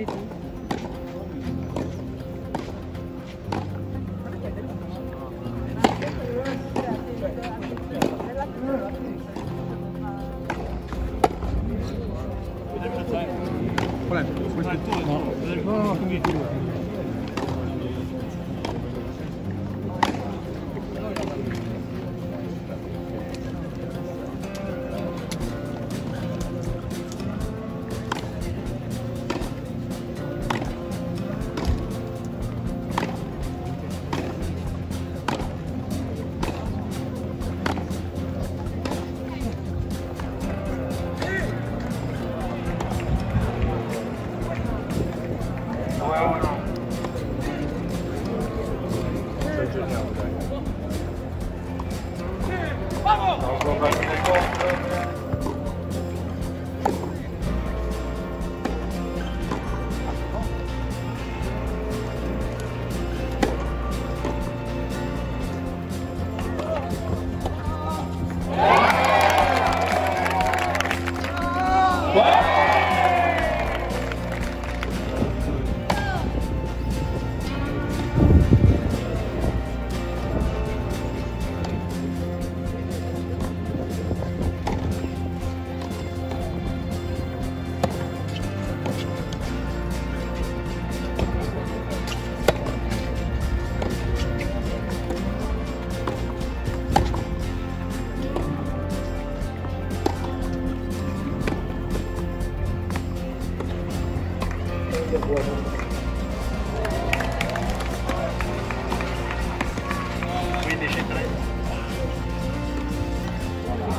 되지. 콜라, 콜라. 아, 동기.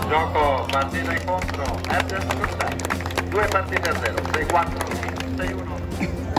Gioco partita incontro, Ergen 2 partite a 0, 6-4, 6-1.